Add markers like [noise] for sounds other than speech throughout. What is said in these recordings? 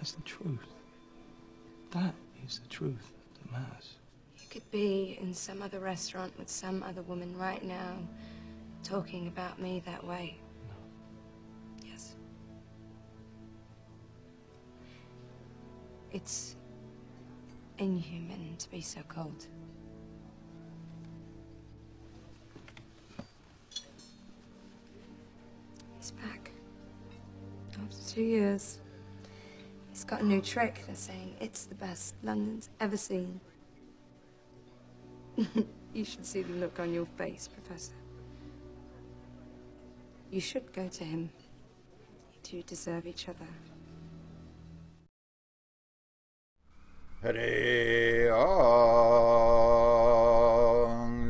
That's the truth. That is the truth that matters. You could be in some other restaurant with some other woman right now, talking about me that way. No. Yes. It's inhuman to be so cold. He's back. After two years. Got a new trick. They're saying it's the best London's ever seen. [laughs] you should see the look on your face, Professor. You should go to him. You two deserve each other. Hare Om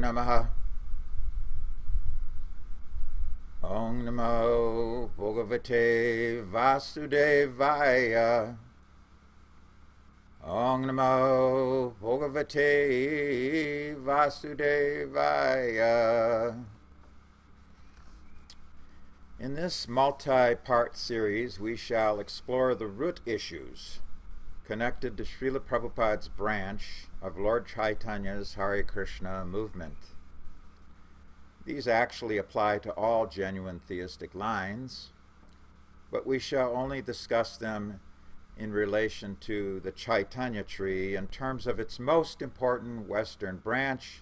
Namaha. Om Namo Bhagavate Vasudevaya. Om Namo Bhagavate Vasudevaya. In this multi part series, we shall explore the root issues connected to Srila Prabhupada's branch of Lord Chaitanya's Hare Krishna movement. These actually apply to all genuine theistic lines, but we shall only discuss them in relation to the Chaitanya tree in terms of its most important western branch,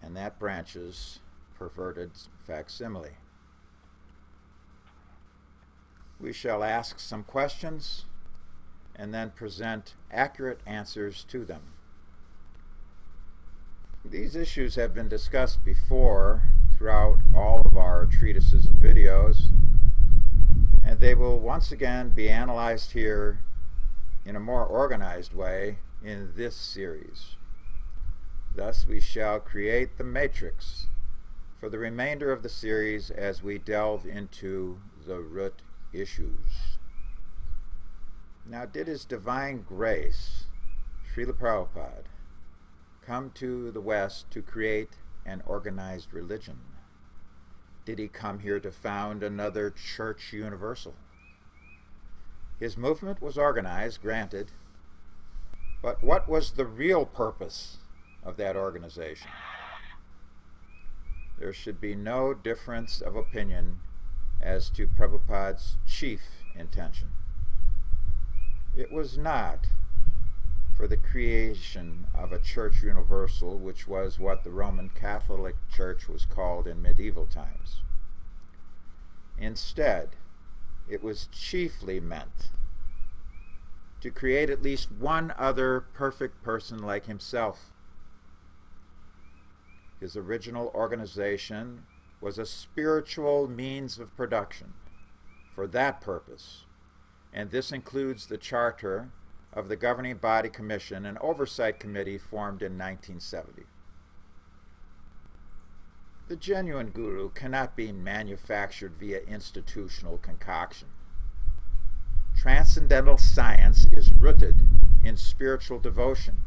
and that branch's perverted facsimile. We shall ask some questions and then present accurate answers to them. These issues have been discussed before throughout all of our treatises and videos, and they will once again be analyzed here in a more organized way in this series. Thus, we shall create the matrix for the remainder of the series as we delve into the root issues. Now, did His Divine Grace, Srila Prabhupada, come to the West to create an organized religion? Did he come here to found another church universal? His movement was organized, granted, but what was the real purpose of that organization? There should be no difference of opinion as to Prabhupada's chief intention. It was not for the creation of a church universal, which was what the Roman Catholic Church was called in medieval times. Instead, it was chiefly meant to create at least one other perfect person like himself. His original organization was a spiritual means of production for that purpose and this includes the charter of the Governing Body Commission, an oversight committee formed in 1970. The genuine guru cannot be manufactured via institutional concoction. Transcendental science is rooted in spiritual devotion,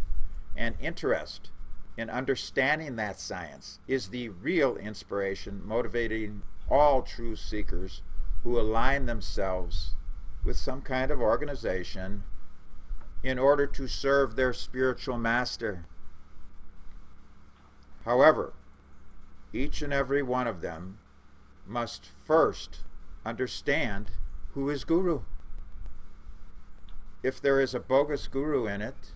and interest in understanding that science is the real inspiration motivating all true seekers who align themselves with some kind of organization in order to serve their spiritual master. However, each and every one of them must first understand who is Guru. If there is a bogus Guru in it,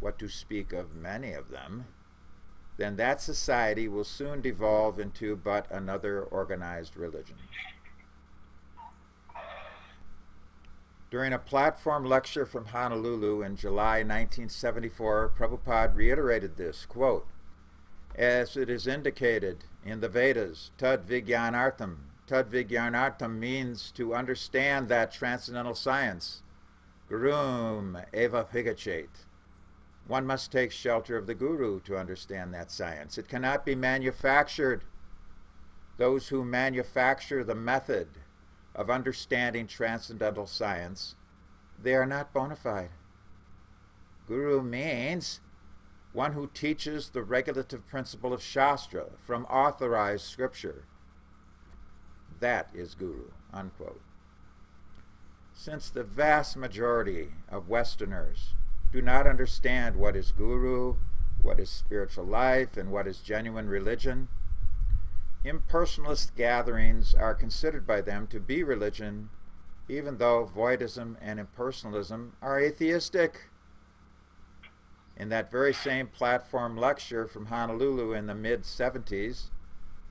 what to speak of many of them, then that society will soon devolve into but another organized religion. During a platform lecture from Honolulu in July 1974, Prabhupada reiterated this quote, As it is indicated in the Vedas, Tad Vigyanartham. Tad means to understand that transcendental science. Gurum evabhigacchet. One must take shelter of the Guru to understand that science. It cannot be manufactured. Those who manufacture the method of understanding transcendental science, they are not bona fide. Guru means one who teaches the regulative principle of Shastra from authorized scripture. That is Guru. Unquote. Since the vast majority of Westerners do not understand what is guru, what is spiritual life, and what is genuine religion, impersonalist gatherings are considered by them to be religion, even though voidism and impersonalism are atheistic. In that very same platform lecture from Honolulu in the mid 70s,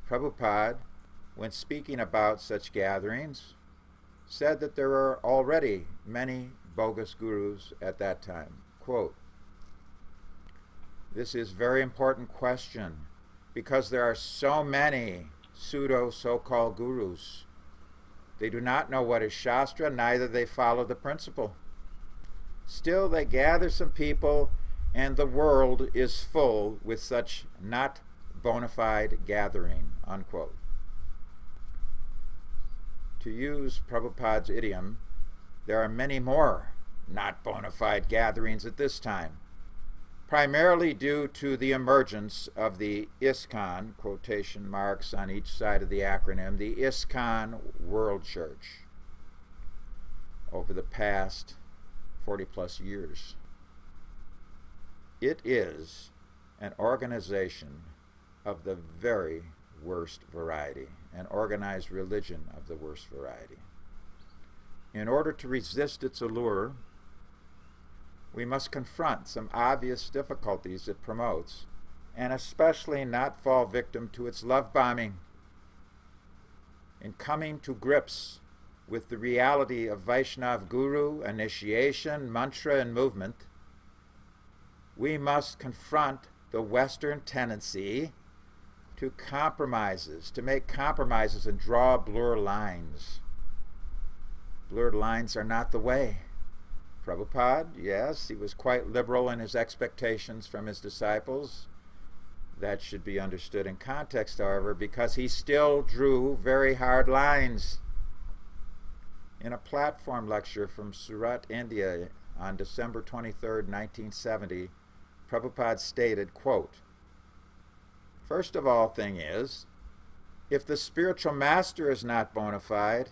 Prabhupada, when speaking about such gatherings, said that there were already many bogus gurus at that time. Quote, this is very important question because there are so many pseudo so-called gurus. They do not know what is Shastra, neither they follow the principle. Still, they gather some people and the world is full with such not bona fide gathering, unquote. To use Prabhupada's idiom, there are many more not bona fide gatherings at this time, primarily due to the emergence of the ISKCON, quotation marks on each side of the acronym, the ISKCON World Church, over the past 40 plus years. It is an organization of the very worst variety, an organized religion of the worst variety. In order to resist its allure, we must confront some obvious difficulties it promotes, and especially not fall victim to its love bombing. In coming to grips with the reality of Vaishnav Guru, initiation, mantra, and movement, we must confront the Western tendency to compromises, to make compromises and draw blur lines. Blurred lines are not the way. Prabhupada, yes, he was quite liberal in his expectations from his disciples. That should be understood in context, however, because he still drew very hard lines. In a platform lecture from Surat, India on December 23, 1970, Prabhupada stated, quote, First of all thing is, if the spiritual master is not bona fide,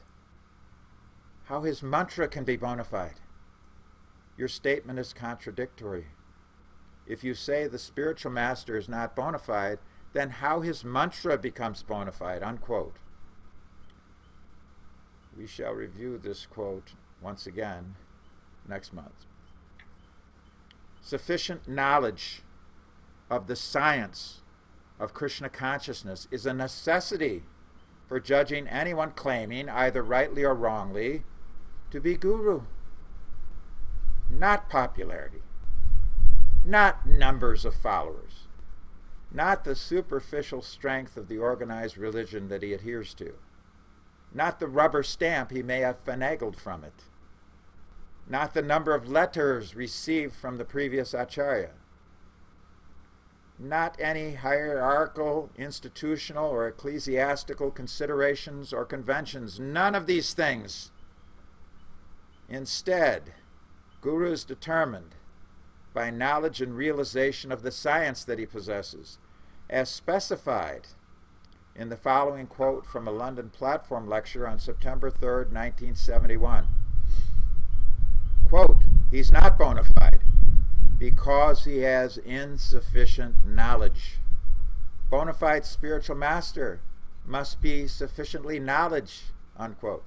how his mantra can be bona fide? Your statement is contradictory. If you say the spiritual master is not bona fide, then how his mantra becomes bona fide, unquote. We shall review this quote once again next month sufficient knowledge of the science of Krishna consciousness is a necessity for judging anyone claiming, either rightly or wrongly, to be guru. Not popularity, not numbers of followers, not the superficial strength of the organized religion that he adheres to, not the rubber stamp he may have finagled from it. Not the number of letters received from the previous acharya, not any hierarchical, institutional, or ecclesiastical considerations or conventions, none of these things. Instead, Guru is determined by knowledge and realization of the science that he possesses, as specified in the following quote from a London platform lecture on September 3, 1971. Quote, he's not bona fide because he has insufficient knowledge. Bona fide spiritual master must be sufficiently knowledge, unquote.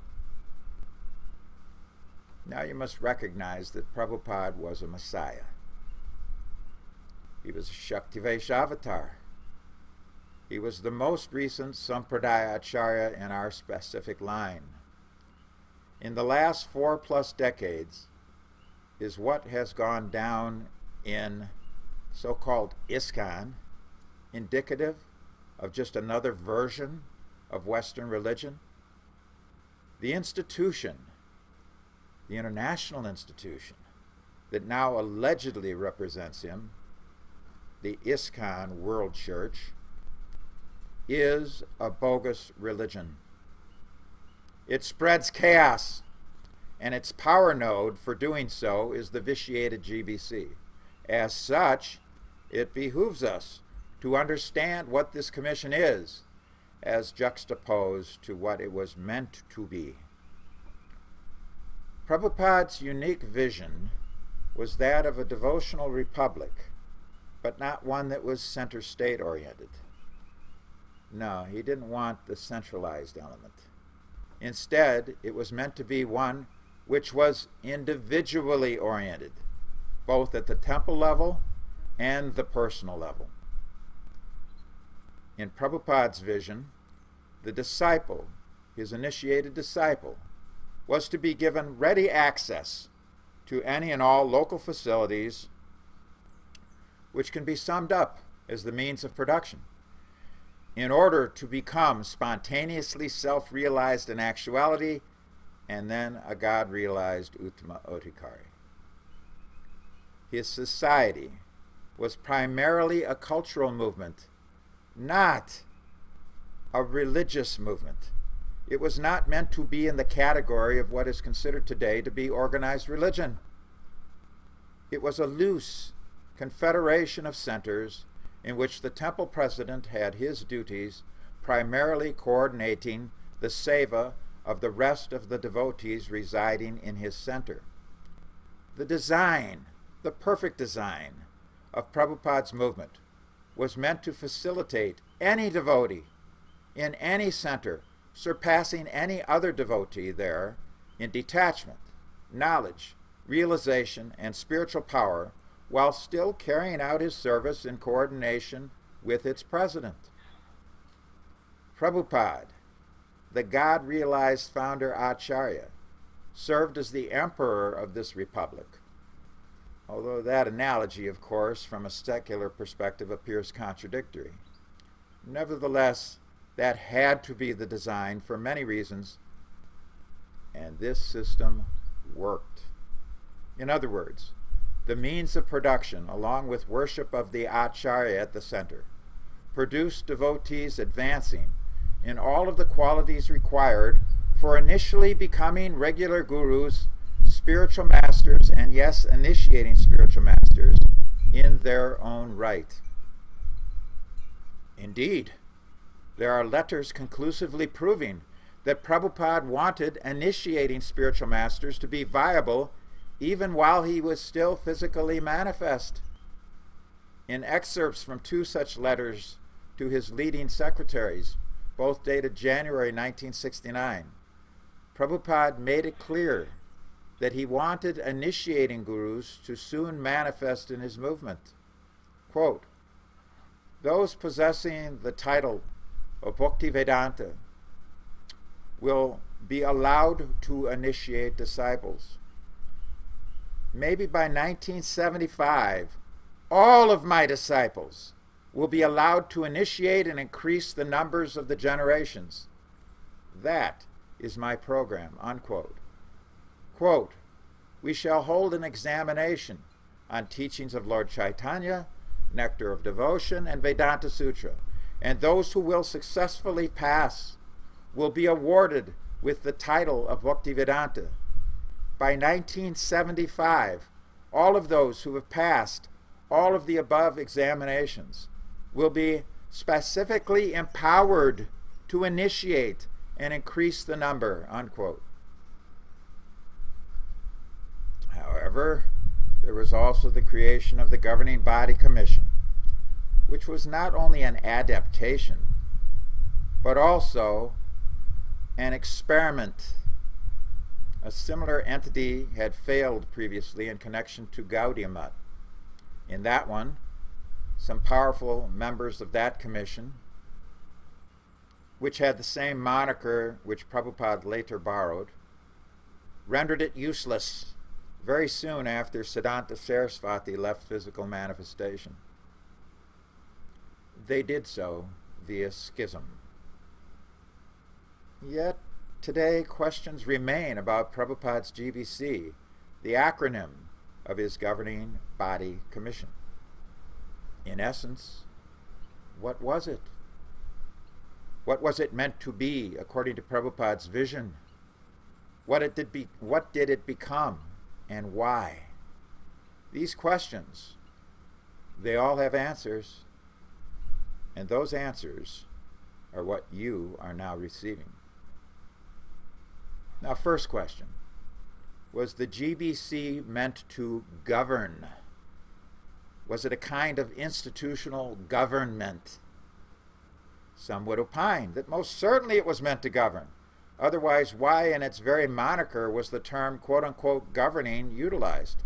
Now you must recognize that Prabhupada was a Messiah. He was a Shaktivesh avatar. He was the most recent Sampradaya Acharya in our specific line. In the last four plus decades, is what has gone down in so called ISKCON, indicative of just another version of Western religion? The institution, the international institution that now allegedly represents him, the ISKCON World Church, is a bogus religion. It spreads chaos and its power node for doing so is the vitiated GBC. As such, it behooves us to understand what this commission is as juxtaposed to what it was meant to be. Prabhupada's unique vision was that of a devotional republic, but not one that was center state oriented. No, he didn't want the centralized element. Instead, it was meant to be one which was individually oriented, both at the temple level and the personal level. In Prabhupada's vision, the disciple, his initiated disciple, was to be given ready access to any and all local facilities, which can be summed up as the means of production, in order to become spontaneously self realized in actuality and then a God realized Uttama Adhikari. His society was primarily a cultural movement, not a religious movement. It was not meant to be in the category of what is considered today to be organized religion. It was a loose confederation of centers in which the temple president had his duties primarily coordinating the seva of the rest of the devotees residing in his center. The design, the perfect design of Prabhupada's movement was meant to facilitate any devotee in any center surpassing any other devotee there in detachment, knowledge, realization, and spiritual power while still carrying out his service in coordination with its president. Prabhupada, the God realized founder Acharya, served as the emperor of this republic. Although that analogy, of course, from a secular perspective appears contradictory. Nevertheless, that had to be the design for many reasons, and this system worked. In other words, the means of production, along with worship of the Acharya at the center, produced devotees advancing in all of the qualities required for initially becoming regular gurus, spiritual masters, and yes, initiating spiritual masters in their own right. Indeed, there are letters conclusively proving that Prabhupada wanted initiating spiritual masters to be viable even while he was still physically manifest. In excerpts from two such letters to his leading secretaries, both dated January 1969, Prabhupada made it clear that he wanted initiating gurus to soon manifest in his movement. Quote, those possessing the title of Bhakti Vedanta will be allowed to initiate disciples. Maybe by 1975, all of my disciples will be allowed to initiate and increase the numbers of the generations. That is my program, unquote. Quote, we shall hold an examination on teachings of Lord Chaitanya, Nectar of Devotion, and Vedanta Sutra and those who will successfully pass will be awarded with the title of Bhaktivedanta. By 1975, all of those who have passed all of the above examinations will be specifically empowered to initiate and increase the number, unquote. However, there was also the creation of the Governing Body Commission, which was not only an adaptation, but also an experiment. A similar entity had failed previously in connection to Gaudiya Math. In that one, some powerful members of that commission, which had the same moniker which Prabhupada later borrowed, rendered it useless very soon after Siddhanta Saraswati left physical manifestation they did so via schism. Yet, today questions remain about Prabhupada's GBC, the acronym of his governing body commission. In essence, what was it? What was it meant to be according to Prabhupada's vision? What, it did, be, what did it become and why? These questions, they all have answers and those answers are what you are now receiving. Now, first question Was the GBC meant to govern? Was it a kind of institutional government? Some would opine that most certainly it was meant to govern. Otherwise, why in its very moniker was the term quote unquote governing utilized?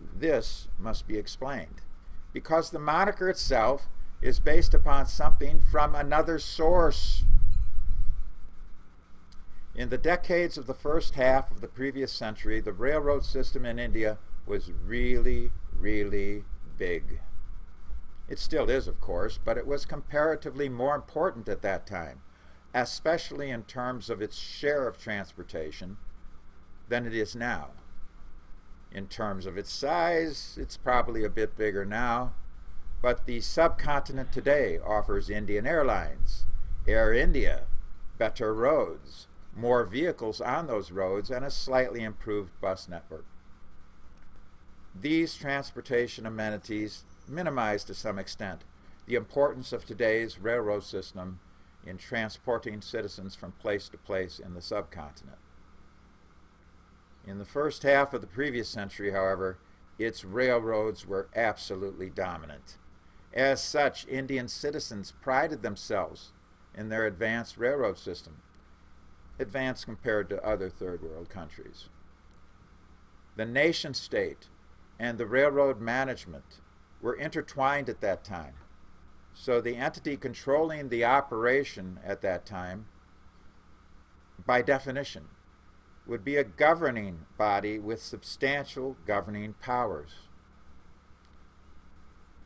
This must be explained. Because the moniker itself is based upon something from another source. In the decades of the first half of the previous century, the railroad system in India was really, really big. It still is, of course, but it was comparatively more important at that time, especially in terms of its share of transportation, than it is now. In terms of its size, it's probably a bit bigger now, but the subcontinent today offers Indian Airlines, Air India, better roads, more vehicles on those roads, and a slightly improved bus network. These transportation amenities minimize to some extent the importance of today's railroad system in transporting citizens from place to place in the subcontinent. In the first half of the previous century, however, its railroads were absolutely dominant. As such, Indian citizens prided themselves in their advanced railroad system, advanced compared to other third world countries. The nation state and the railroad management were intertwined at that time. So the entity controlling the operation at that time, by definition, would be a governing body with substantial governing powers.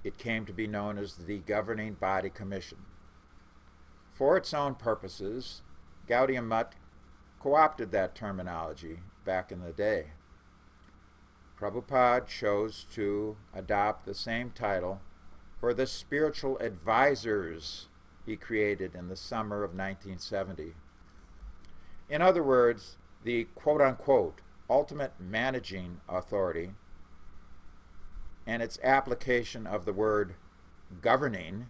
It came to be known as the Governing Body Commission. For its own purposes, Gaudiya Math co opted that terminology back in the day. Prabhupada chose to adopt the same title for the spiritual advisors he created in the summer of 1970. In other words, the quote unquote ultimate managing authority and its application of the word governing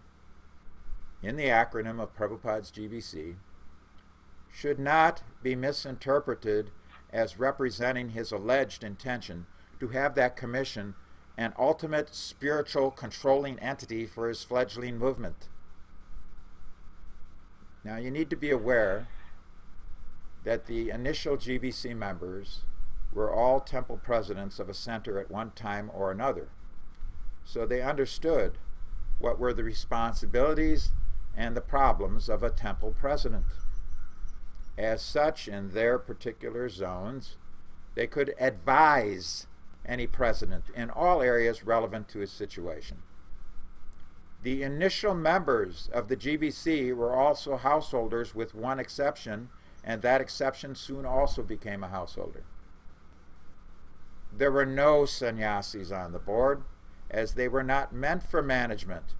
in the acronym of Prabhupada's GBC should not be misinterpreted as representing his alleged intention to have that commission an ultimate spiritual controlling entity for his fledgling movement. Now, you need to be aware that the initial GBC members were all temple presidents of a center at one time or another. So they understood what were the responsibilities and the problems of a temple president. As such, in their particular zones, they could advise any president in all areas relevant to his situation. The initial members of the GBC were also householders with one exception, and that exception soon also became a householder. There were no sannyasis on the board, as they were not meant for management,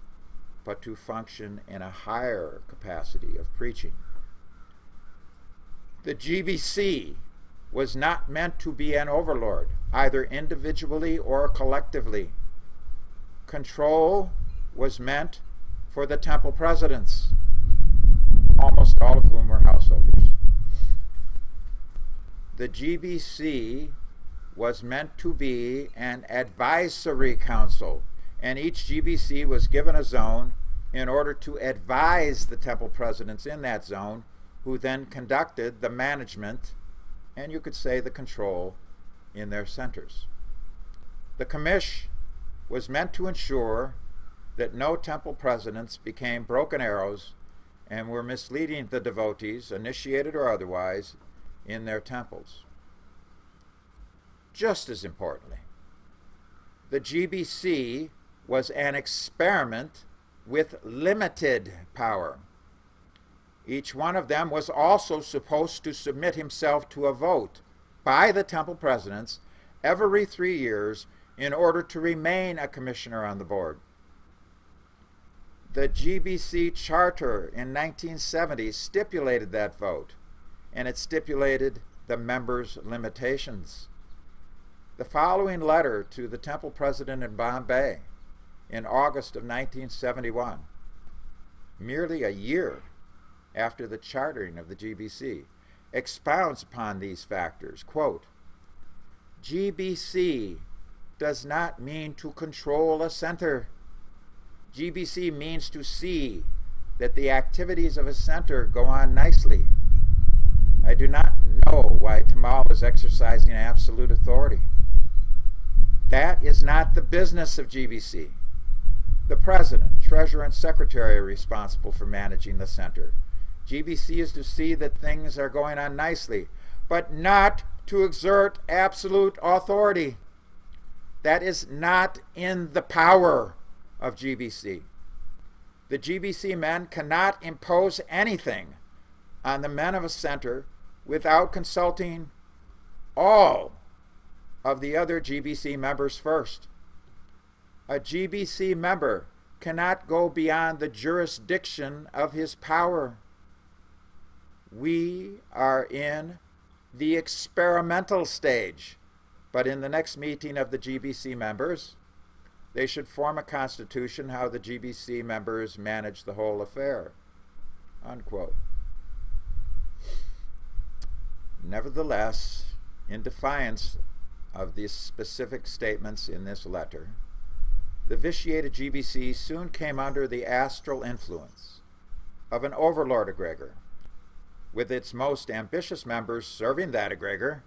but to function in a higher capacity of preaching. The GBC was not meant to be an overlord, either individually or collectively. Control was meant for the temple presidents, almost all of whom were householders. The GBC was meant to be an advisory council, and each GBC was given a zone in order to advise the temple presidents in that zone, who then conducted the management and you could say the control in their centers. The commish was meant to ensure that no temple presidents became broken arrows and were misleading the devotees, initiated or otherwise, in their temples. Just as importantly, the GBC was an experiment with limited power. Each one of them was also supposed to submit himself to a vote by the temple presidents every three years in order to remain a commissioner on the board. The GBC Charter in 1970 stipulated that vote, and it stipulated the members' limitations. The following letter to the temple president in Bombay in August of 1971, merely a year after the chartering of the GBC, expounds upon these factors. Quote, GBC does not mean to control a center. GBC means to see that the activities of a center go on nicely. I do not know why Tamal is exercising absolute authority. That is not the business of GBC. The president, treasurer, and secretary are responsible for managing the center. GBC is to see that things are going on nicely, but not to exert absolute authority. That is not in the power of GBC. The GBC men cannot impose anything on the men of a center without consulting all of the other GBC members first. A GBC member cannot go beyond the jurisdiction of his power. We are in the experimental stage, but in the next meeting of the GBC members, they should form a constitution how the GBC members manage the whole affair. Unquote. Nevertheless, in defiance of the specific statements in this letter, the vitiated GBC soon came under the astral influence of an overlord egregor, with its most ambitious members serving that egregor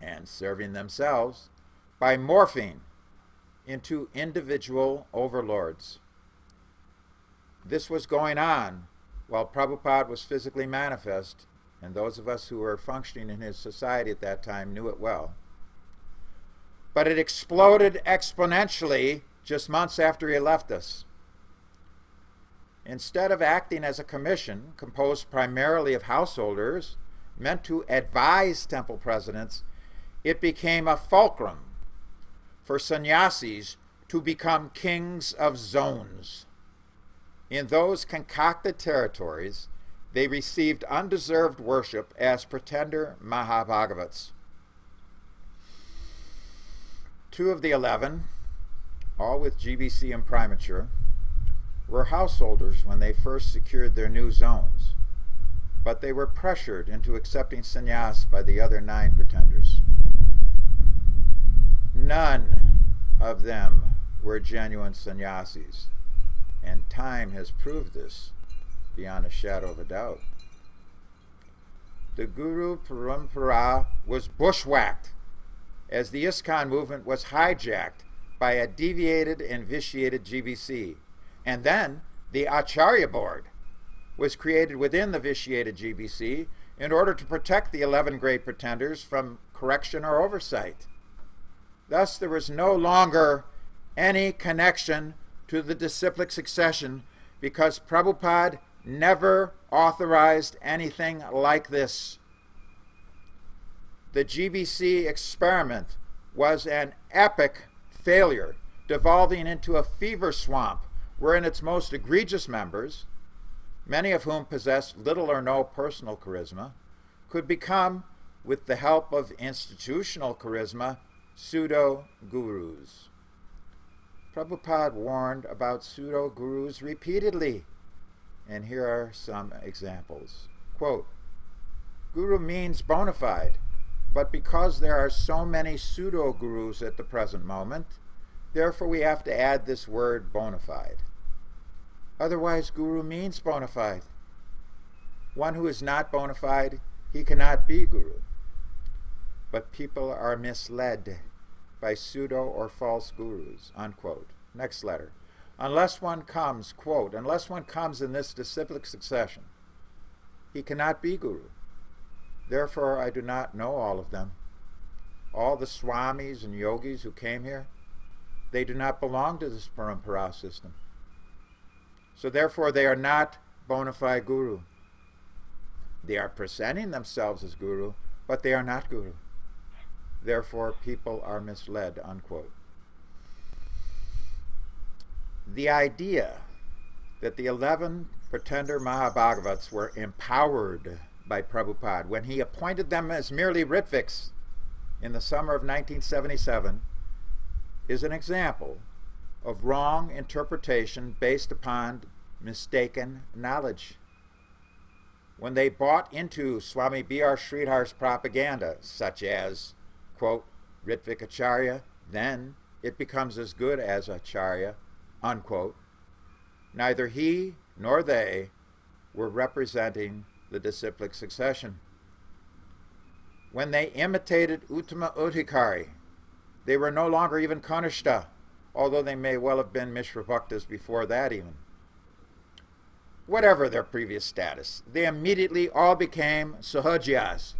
and serving themselves by morphing into individual overlords. This was going on while Prabhupada was physically manifest, and those of us who were functioning in his society at that time knew it well. But it exploded exponentially just months after he left us. Instead of acting as a commission composed primarily of householders meant to advise temple presidents, it became a fulcrum for sannyasis to become kings of zones. In those concocted territories, they received undeserved worship as pretender Mahabhagavats. Two of the eleven, all with GBC imprimatur, were householders when they first secured their new zones, but they were pressured into accepting sannyas by the other nine pretenders. None of them were genuine sannyasis, and time has proved this beyond a shadow of a doubt. The Guru Parampara was bushwhacked as the ISKCON movement was hijacked by a deviated and vitiated GBC. And then the Acharya Board was created within the vitiated GBC in order to protect the 11 great pretenders from correction or oversight. Thus, there was no longer any connection to the disciplic succession because Prabhupada never authorized anything like this. The GBC experiment was an epic failure, devolving into a fever swamp wherein its most egregious members, many of whom possessed little or no personal charisma, could become, with the help of institutional charisma, pseudo gurus. Prabhupada warned about pseudo gurus repeatedly, and here are some examples. Quote, Guru means bona fide, but because there are so many pseudo gurus at the present moment, therefore we have to add this word bona fide. Otherwise, guru means bona fide. One who is not bona fide, he cannot be guru. But people are misled by pseudo or false gurus, unquote. Next letter. Unless one comes, quote, unless one comes in this disciplic succession, he cannot be guru. Therefore, I do not know all of them. All the swamis and yogis who came here, they do not belong to this parampara system. So therefore, they are not bona fide guru. They are presenting themselves as guru, but they are not guru. Therefore, people are misled, unquote. The idea that the 11 pretender Mahabhagavats were empowered by Prabhupada when he appointed them as merely Ritviks in the summer of 1977 is an example of wrong interpretation based upon mistaken knowledge. when they bought into Swami B.R. Sridhar's propaganda, such as, quote, Ritvik Acharya, then it becomes as good as Acharya, unquote, neither he nor they were representing the disciplic succession. When they imitated Uttama Adhikari, they were no longer even Kanishta, although they may well have been Mishra Bhaktas before that even whatever their previous status. They immediately all became Sahajiyas,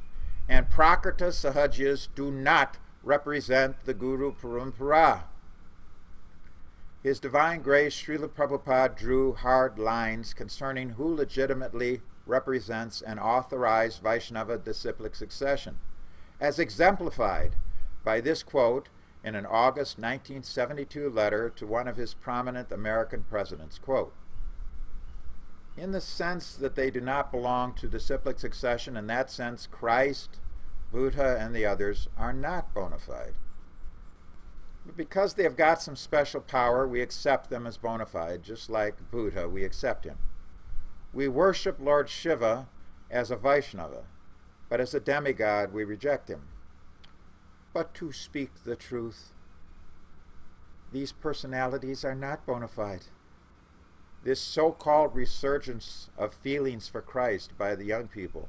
and Prakrita Sahajiyas do not represent the Guru Parampara. His Divine Grace Srila Prabhupada drew hard lines concerning who legitimately represents an authorized Vaishnava disciplic succession, as exemplified by this quote in an August 1972 letter to one of his prominent American presidents. Quote, in the sense that they do not belong to the disciplic succession. In that sense, Christ, Buddha, and the others are not bona fide. But because they have got some special power, we accept them as bona fide, just like Buddha, we accept him. We worship Lord Shiva as a Vaishnava, but as a demigod, we reject him. But to speak the truth, these personalities are not bona fide. This so called resurgence of feelings for Christ by the young people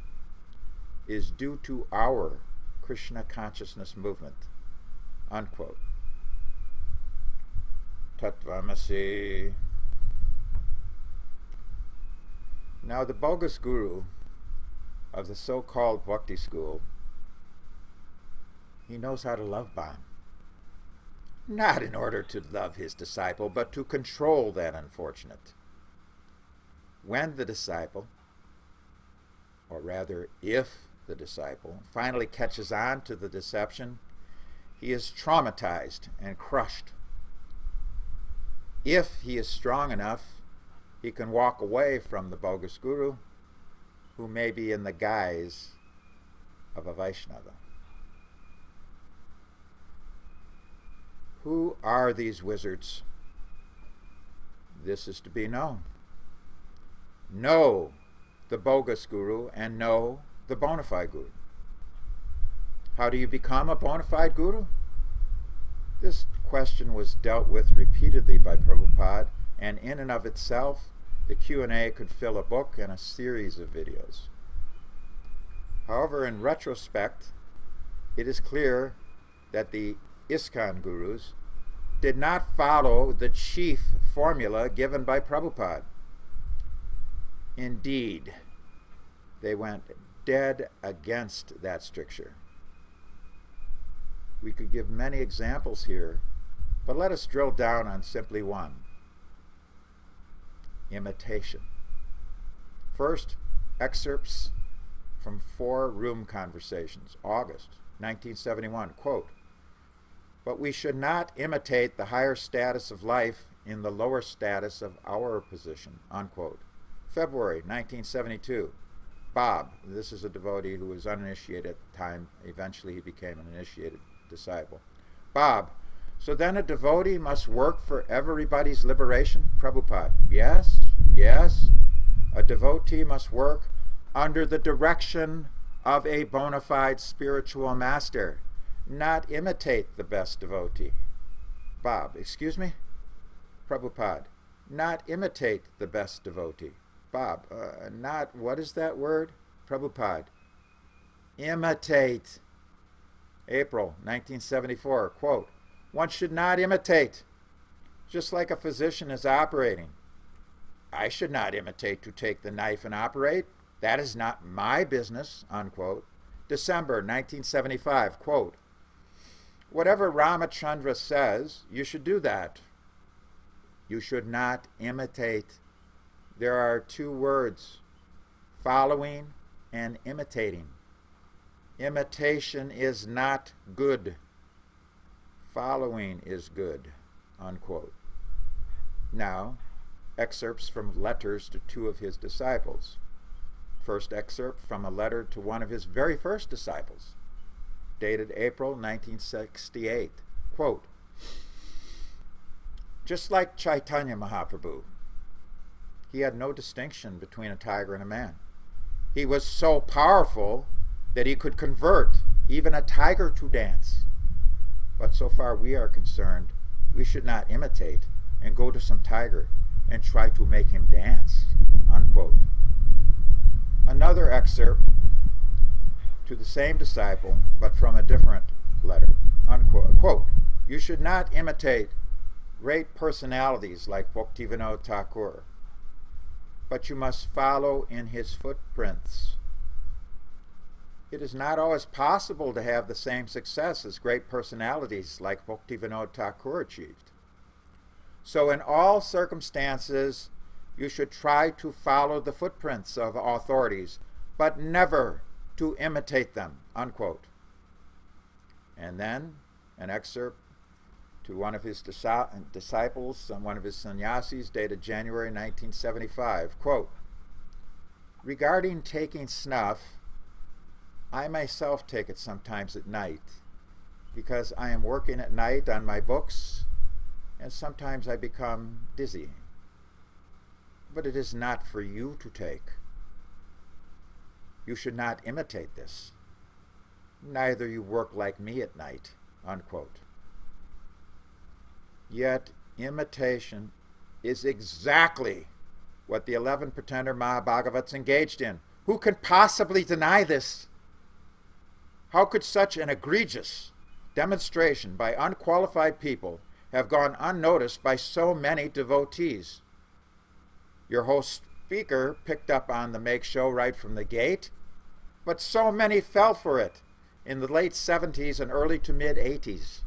is due to our Krishna consciousness movement. Unquote. Tatvamasi. Now, the bogus guru of the so called bhakti school, he knows how to love bomb not in order to love his disciple, but to control that unfortunate when the disciple, or rather, if the disciple, finally catches on to the deception, he is traumatized and crushed. If he is strong enough, he can walk away from the bogus guru, who may be in the guise of a Vaishnava. Who are these wizards? This is to be known know the bogus guru and know the bona fide guru. How do you become a bona fide guru? This question was dealt with repeatedly by Prabhupada, and in and of itself, the Q&A could fill a book and a series of videos. However, in retrospect, it is clear that the ISKCON gurus did not follow the chief formula given by Prabhupada. Indeed, they went dead against that stricture. We could give many examples here, but let us drill down on simply one imitation. First, excerpts from four room conversations, August 1971. Quote, but we should not imitate the higher status of life in the lower status of our position, unquote. February 1972. Bob, this is a devotee who was uninitiated at the time. Eventually, he became an initiated disciple. Bob, so then a devotee must work for everybody's liberation? Prabhupada, yes, yes. A devotee must work under the direction of a bona fide spiritual master, not imitate the best devotee. Bob, excuse me? Prabhupada, not imitate the best devotee. Bob, uh, not, what is that word? Prabhupada. Imitate. April 1974, quote, one should not imitate, just like a physician is operating. I should not imitate to take the knife and operate. That is not my business, unquote. December 1975, quote, whatever Ramachandra says, you should do that. You should not imitate there are two words following and imitating. Imitation is not good. Following is good. Unquote. Now, excerpts from letters to two of his disciples. First excerpt from a letter to one of his very first disciples, dated April 1968. Quote, Just like Chaitanya Mahaprabhu, he had no distinction between a tiger and a man. He was so powerful that he could convert even a tiger to dance. But so far we are concerned, we should not imitate and go to some tiger and try to make him dance. Unquote. Another excerpt to the same disciple, but from a different letter. Unquote. Quote, you should not imitate great personalities like Bhaktivinoda Thakur, but you must follow in his footprints. It is not always possible to have the same success as great personalities like Bhaktivinoda Thakur achieved. So in all circumstances, you should try to follow the footprints of authorities, but never to imitate them, unquote. And then an excerpt to one of his disciples, one of his sannyasis, dated January 1975. Quote, Regarding taking snuff, I myself take it sometimes at night because I am working at night on my books and sometimes I become dizzy. But it is not for you to take. You should not imitate this. Neither you work like me at night. Unquote. Yet imitation is exactly what the 11 pretender Mahabhagavats engaged in. Who can possibly deny this? How could such an egregious demonstration by unqualified people have gone unnoticed by so many devotees? Your host speaker picked up on the make show right from the gate, but so many fell for it in the late 70s and early to mid 80s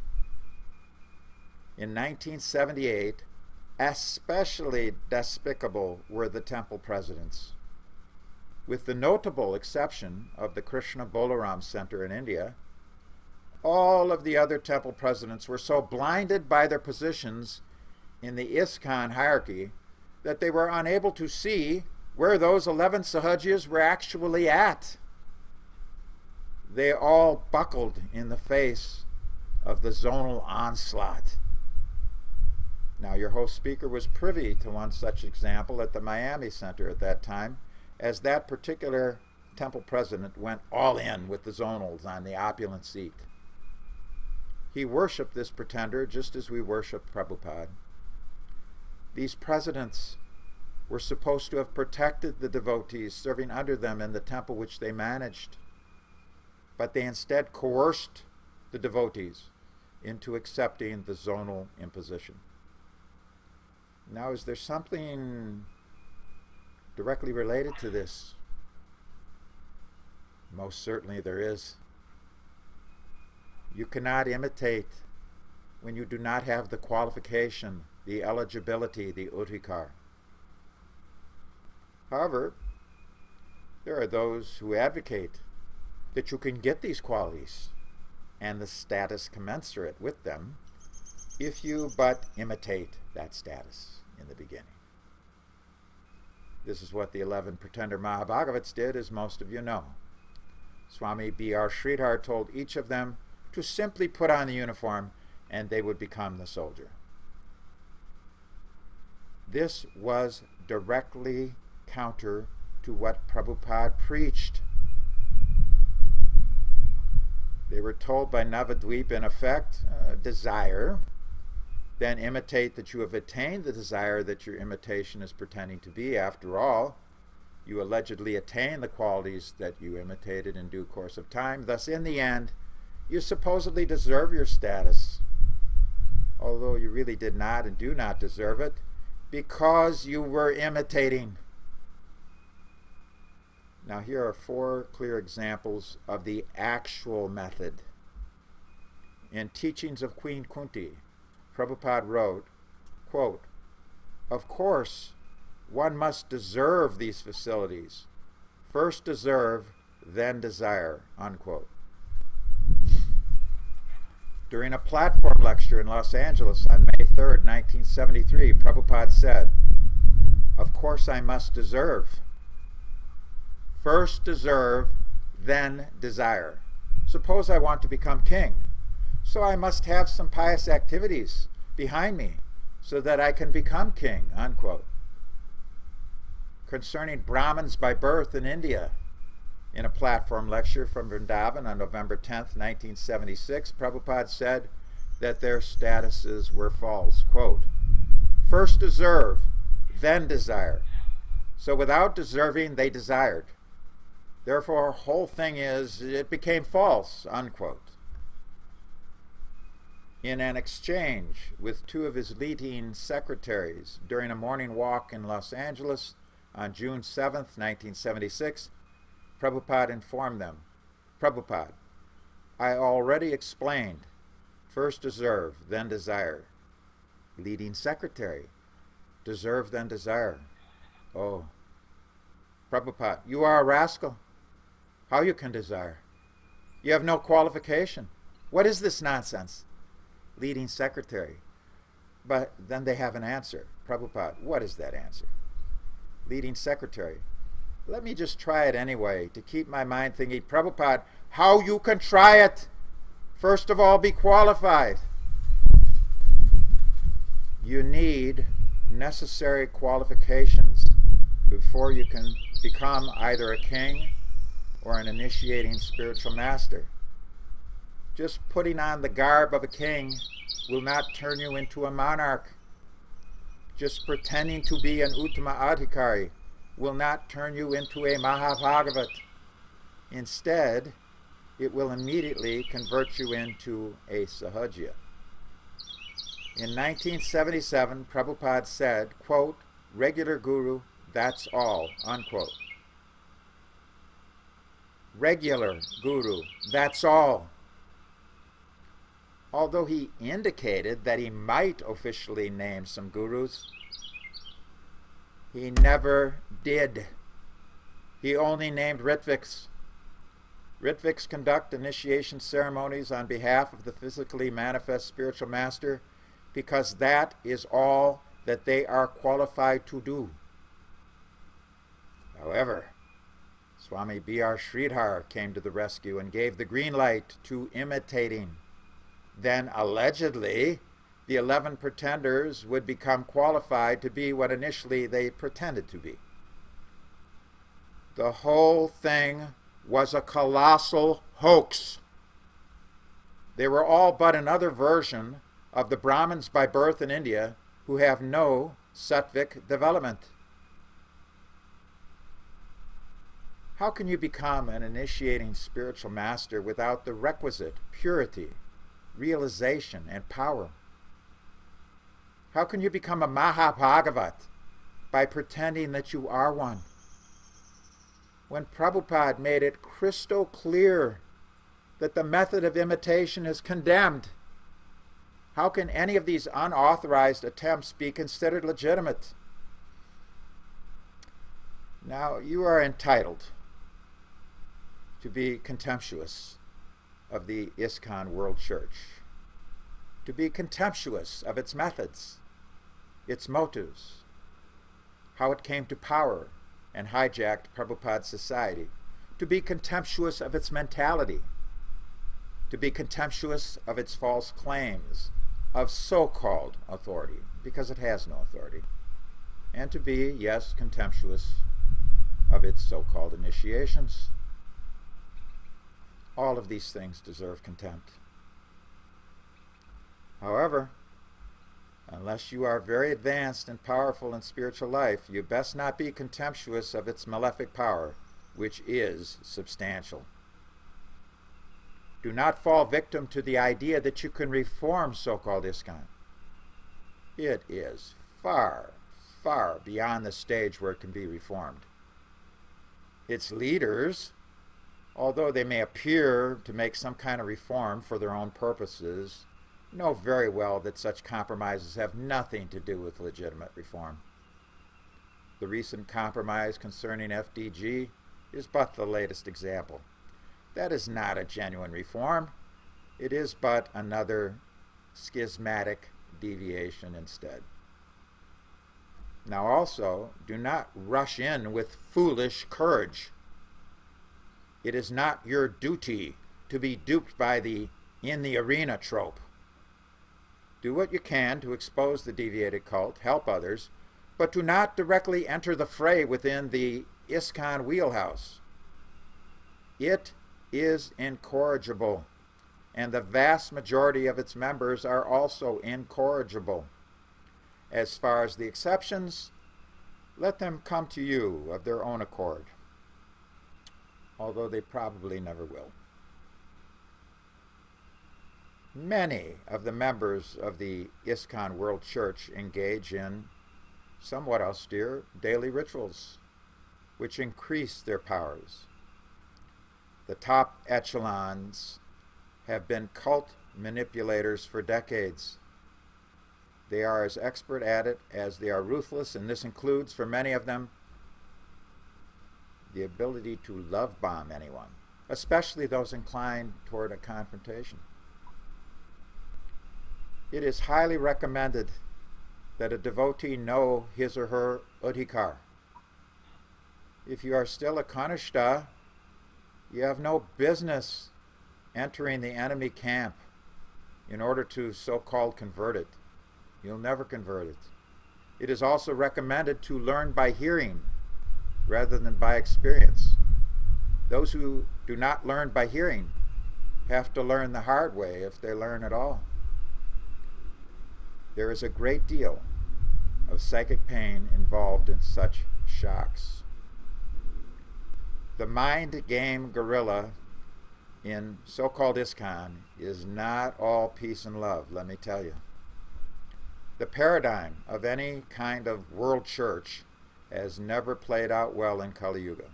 in 1978, especially despicable were the temple presidents. With the notable exception of the Krishna Balaram Center in India, all of the other temple presidents were so blinded by their positions in the ISKCON hierarchy that they were unable to see where those 11 Sahajiyas were actually at. They all buckled in the face of the zonal onslaught. Now, your host speaker was privy to one such example at the Miami Center at that time, as that particular temple president went all in with the zonals on the opulent seat. He worshiped this pretender just as we worship Prabhupada. These presidents were supposed to have protected the devotees serving under them in the temple which they managed, but they instead coerced the devotees into accepting the zonal imposition. Now, is there something directly related to this? Most certainly there is. You cannot imitate when you do not have the qualification, the eligibility, the adhikar. However, there are those who advocate that you can get these qualities and the status commensurate with them if you but imitate that status in the beginning. This is what the 11 pretender Mahabhagavats did, as most of you know. Swami B.R. Sridhar told each of them to simply put on the uniform and they would become the soldier. This was directly counter to what Prabhupada preached. They were told by Navadvip, in effect, uh, desire then imitate that you have attained the desire that your imitation is pretending to be. After all, you allegedly attain the qualities that you imitated in due course of time. Thus, in the end, you supposedly deserve your status, although you really did not and do not deserve it, because you were imitating. Now, here are four clear examples of the actual method. In Teachings of Queen Kunti, Prabhupada wrote, quote, Of course, one must deserve these facilities. First deserve, then desire, unquote. During a platform lecture in Los Angeles on May 3, 1973, Prabhupada said, Of course I must deserve. First deserve, then desire. Suppose I want to become king. So I must have some pious activities behind me so that I can become king, unquote. Concerning Brahmins by birth in India, In a platform lecture from Vrindavan on November 10, 1976, Prabhupada said that their statuses were false. Quote, First deserve, then desire. So without deserving, they desired. Therefore, whole thing is, it became false, unquote. In an exchange with two of his leading secretaries during a morning walk in Los Angeles on June 7, 1976, Prabhupada informed them, Prabhupada, I already explained, first deserve, then desire. Leading secretary, deserve, then desire. Oh, Prabhupada, you are a rascal. How you can desire? You have no qualification. What is this nonsense? Leading secretary. But then they have an answer. Prabhupada, what is that answer? Leading secretary. Let me just try it anyway to keep my mind thinking, Prabhupada, how you can try it? First of all, be qualified. You need necessary qualifications before you can become either a king or an initiating spiritual master. Just putting on the garb of a king will not turn you into a monarch. Just pretending to be an Uttama Adhikari will not turn you into a Mahabhagavat. Instead, it will immediately convert you into a Sahajiya. In 1977, Prabhupada said, quote, regular guru, that's all, unquote. Regular guru, that's all. Although he indicated that he might officially name some gurus, he never did. He only named Ritviks. Ritviks conduct initiation ceremonies on behalf of the physically manifest spiritual master because that is all that they are qualified to do. However, Swami B.R. Sridhar came to the rescue and gave the green light to imitating. Then, allegedly, the 11 pretenders would become qualified to be what initially they pretended to be. The whole thing was a colossal hoax. They were all but another version of the Brahmins by birth in India who have no sattvic development. How can you become an initiating spiritual master without the requisite purity, realization, and power? How can you become a Mahabhagavat by pretending that you are one? When Prabhupada made it crystal clear that the method of imitation is condemned, how can any of these unauthorized attempts be considered legitimate? Now, you are entitled to be contemptuous of the ISKCON World Church, to be contemptuous of its methods, its motives, how it came to power and hijacked Prabhupada's society, to be contemptuous of its mentality, to be contemptuous of its false claims of so-called authority, because it has no authority, and to be, yes, contemptuous of its so-called initiations. All of these things deserve contempt. However, unless you are very advanced and powerful in spiritual life, you best not be contemptuous of its malefic power, which is substantial. Do not fall victim to the idea that you can reform so-called ISKCON. It is far, far beyond the stage where it can be reformed. Its leaders, although they may appear to make some kind of reform for their own purposes, know very well that such compromises have nothing to do with legitimate reform. The recent compromise concerning FDG is but the latest example. That is not a genuine reform. It is but another schismatic deviation instead. Now also, do not rush in with foolish courage. It is not your duty to be duped by the in the arena trope. Do what you can to expose the deviated cult, help others, but do not directly enter the fray within the ISKCON wheelhouse. It is incorrigible, and the vast majority of its members are also incorrigible. As far as the exceptions, let them come to you of their own accord, although they probably never will. Many of the members of the ISKCON World Church engage in somewhat austere daily rituals, which increase their powers. The top echelons have been cult manipulators for decades. They are as expert at it as they are ruthless, and this includes, for many of them, the ability to love bomb anyone, especially those inclined toward a confrontation. It is highly recommended that a devotee know his or her adhikar. If you are still a kanishta, you have no business entering the enemy camp in order to so-called convert it. You'll never convert it. It is also recommended to learn by hearing rather than by experience. Those who do not learn by hearing have to learn the hard way if they learn at all. There is a great deal of psychic pain involved in such shocks. The mind game gorilla in so-called ISKCON is not all peace and love, let me tell you. The paradigm of any kind of world church has never played out well in Kali Yuga.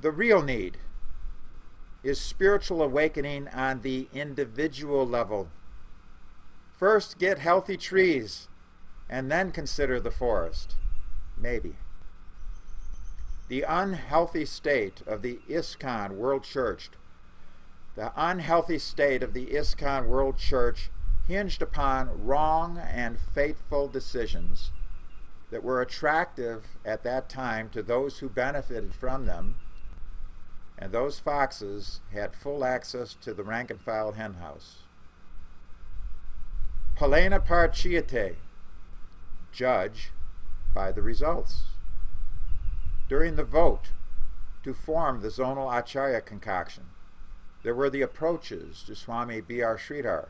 The real need is spiritual awakening on the individual level First, get healthy trees, and then consider the forest. Maybe. The unhealthy state of the ISKCON World Church, the unhealthy state of the ISKCON World Church hinged upon wrong and fateful decisions that were attractive at that time to those who benefited from them, and those foxes had full access to the rank and file henhouse. Phalena Pariciyate, judge by the results. During the vote to form the zonal acharya concoction, there were the approaches to Swami B.R. Sridhar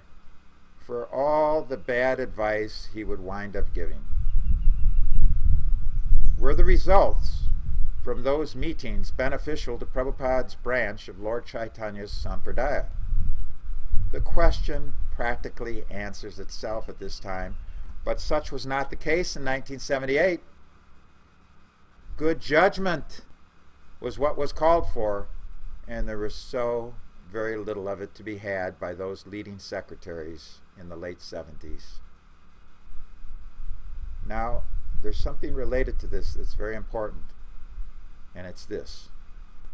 for all the bad advice he would wind up giving. Were the results from those meetings beneficial to Prabhupada's branch of Lord Chaitanya's Sampradaya? The question practically answers itself at this time, but such was not the case in 1978. Good judgment was what was called for, and there was so very little of it to be had by those leading secretaries in the late 70s. Now, there's something related to this that's very important, and it's this.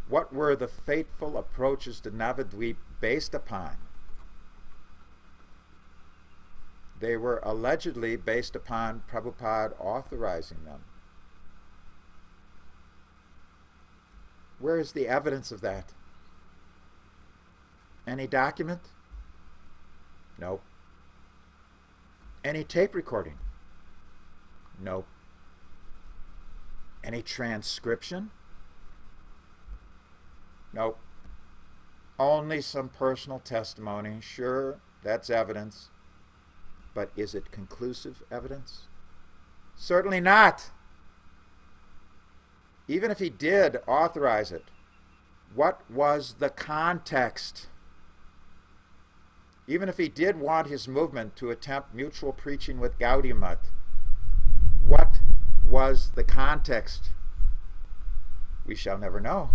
What were the fateful approaches to Navadvip based upon? They were allegedly based upon Prabhupada authorizing them. Where is the evidence of that? Any document? Nope. Any tape recording? Nope. Any transcription? Nope. Only some personal testimony. Sure, that's evidence. But is it conclusive evidence? Certainly not. Even if he did authorize it, what was the context? Even if he did want his movement to attempt mutual preaching with Gaudiya Math was the context? We shall never know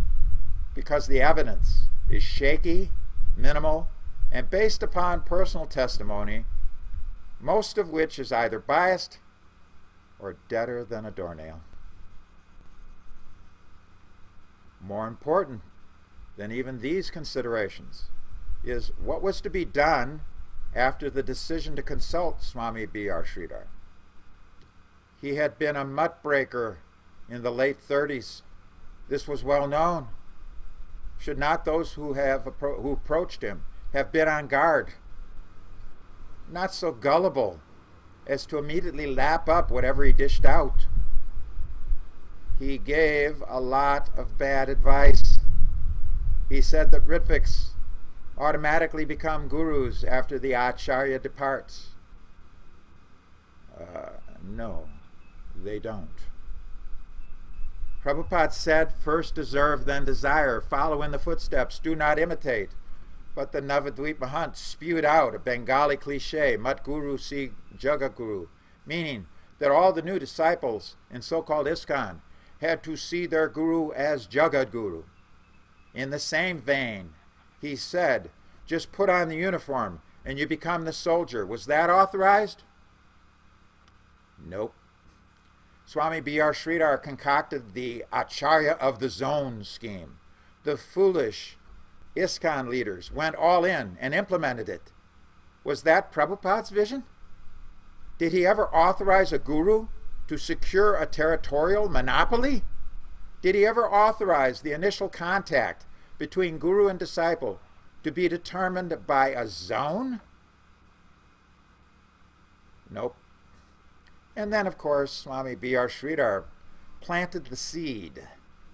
because the evidence is shaky, minimal, and based upon personal testimony most of which is either biased or deader than a doornail. More important than even these considerations is what was to be done after the decision to consult Swami B.R. Sridhar. He had been a muttbreaker in the late 30s. This was well known. Should not those who have appro who approached him have been on guard not so gullible as to immediately lap up whatever he dished out. He gave a lot of bad advice, He said that Ritviks automatically become gurus after the Acharya departs. Uh, no, they don't. Prabhupada said, First deserve, then desire. Follow in the footsteps, do not imitate. But the Navadvip Mahant spewed out a Bengali cliche, Mat Guru Sri Jagadguru, meaning that all the new disciples in so called ISKCON had to see their Guru as Jagadguru. In the same vein, he said, just put on the uniform and you become the soldier. Was that authorized? Nope. Swami B.R. Sridhar concocted the Acharya of the Zone scheme. The foolish ISKCON leaders went all in and implemented it. Was that Prabhupada's vision? Did he ever authorize a guru to secure a territorial monopoly? Did he ever authorize the initial contact between guru and disciple to be determined by a zone? Nope. And then, of course, Swami B.R. Sridhar planted the seed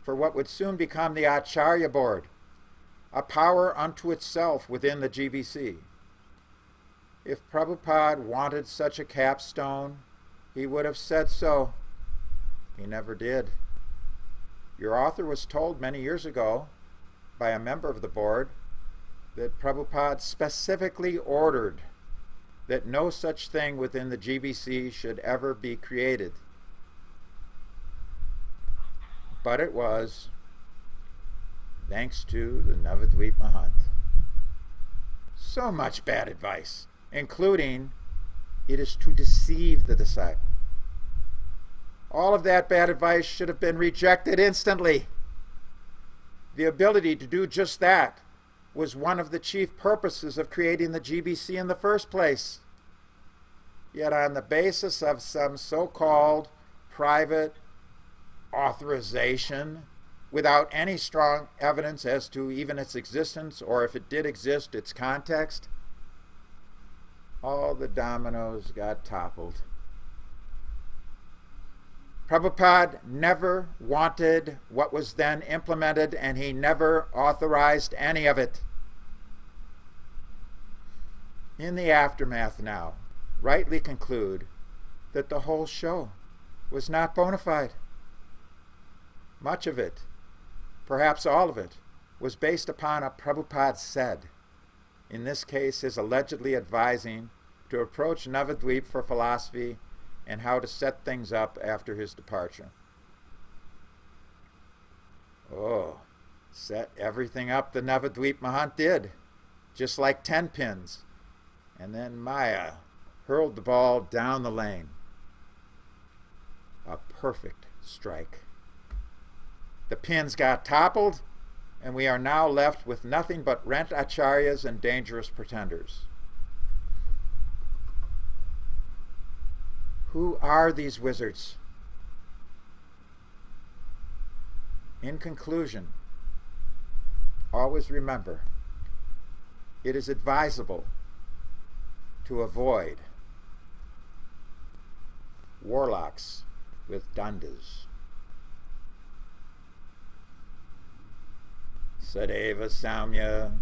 for what would soon become the Acharya Board, a power unto itself within the GBC. If Prabhupada wanted such a capstone, he would have said so. He never did. Your author was told many years ago by a member of the board that Prabhupada specifically ordered that no such thing within the GBC should ever be created. But it was, thanks to the Navadvip Mahant. So much bad advice, including it is to deceive the disciple. All of that bad advice should have been rejected instantly. The ability to do just that was one of the chief purposes of creating the GBC in the first place. Yet, on the basis of some so called private authorization, without any strong evidence as to even its existence or if it did exist, its context, all the dominoes got toppled. Prabhupada never wanted what was then implemented, and he never authorized any of it. In the aftermath now, rightly conclude that the whole show was not bona fide. Much of it, perhaps all of it, was based upon a Prabhupada said, in this case his allegedly advising to approach Navadvip for philosophy and how to set things up after his departure. Oh, set everything up the Navadvip Mahant did, just like ten pins. And then Maya hurled the ball down the lane. A perfect strike. The pins got toppled, and we are now left with nothing but rent acharyas and dangerous pretenders. Who are these wizards? In conclusion, always remember it is advisable to avoid warlocks with dandas. Sadeva Samya